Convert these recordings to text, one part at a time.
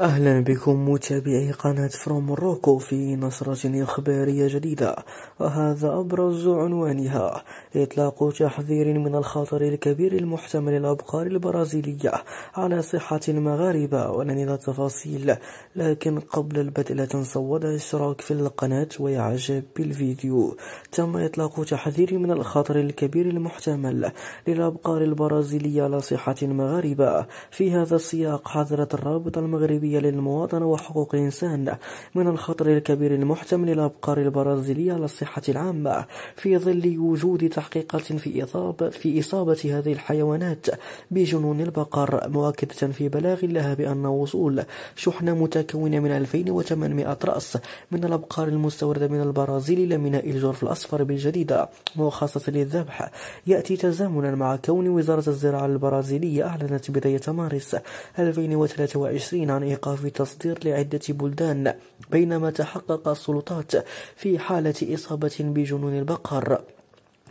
أهلا بكم متابعي قناة فروم موروكو في نشرة إخبارية جديدة. وهذا أبرز عنوانها. إطلاق تحذير من الخطر الكبير المحتمل للأبقار البرازيلية على صحة المغاربة ولن إلى التفاصيل لكن قبل البدء لا تنسوا الاشتراك في القناة وإعجاب بالفيديو. تم إطلاق تحذير من الخطر الكبير المحتمل للأبقار البرازيلية على صحة المغاربة. في هذا السياق حذرت الرابطة المغربية الدولية للمواطنة وحقوق الإنسان من الخطر الكبير المحتمل للأبقار البرازيلية على الصحة العامة في ظل وجود تحقيقات في إصابة, في إصابة هذه الحيوانات بجنون البقر مؤكدة في بلاغ لها بأن وصول شحنة متكونة من 2800 رأس من الأبقار المستوردة من البرازيل إلى ميناء الجرف الأصفر بالجديدة مخصصة للذبح. يأتي تزامنا مع كون وزارة الزراعة البرازيلية أعلنت بداية مارس 2023 عن إيقاف تصدير لعدة بلدان بينما تحقق السلطات في حالة إصابة بجنون البقر.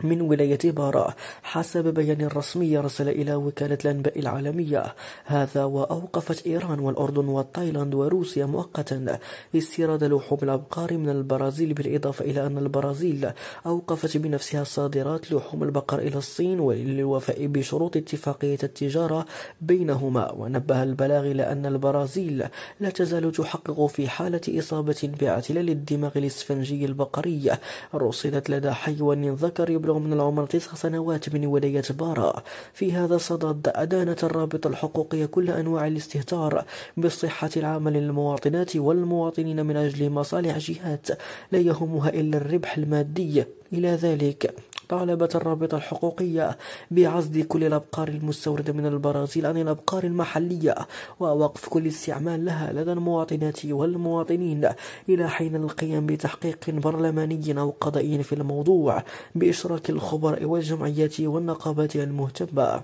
من ولاية بارا حسب بيان رسمي رسل إلى وكالة الأنباء العالمية. هذا وأوقفت إيران والأردن وتايلاند وروسيا مؤقتا. استيراد لحوم الأبقار من البرازيل بالإضافة إلى أن البرازيل أوقفت بنفسها صادرات لحوم البقر إلى الصين وللوفاء بشروط اتفاقية التجارة بينهما. ونبه البلاغ إلى أن البرازيل لا تزال تحقق في حالة إصابة باعتلال الدماغ الإسفنجي البقري. رصدت لدى حيوان ذكر يبلغ يبلغ من العمر تسع سنوات من ولاية بارا في هذا الصدد أدانت الرابطة الحقوقية كل أنواع الاستهتار بالصحة العامة للمواطنات والمواطنين من أجل مصالح جهات لا يهمها إلا الربح المادي. إلى ذلك طالبت الرابطة الحقوقية بعزل كل الأبقار المستوردة من البرازيل عن الأبقار المحلية ووقف كل استعمال لها لدى المواطنات والمواطنين إلى حين القيام بتحقيق برلماني أو قضائي في الموضوع بإشراك الخبراء والجمعيات والنقابات المهتمة.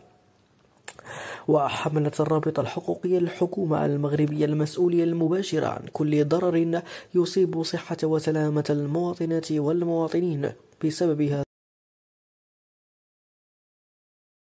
وحملت الرابطة الحقوقية للحكومة المغربية المسؤولية المباشرة عن كل ضرر يصيب صحة وسلامة المواطنات والمواطنين بسبب هذا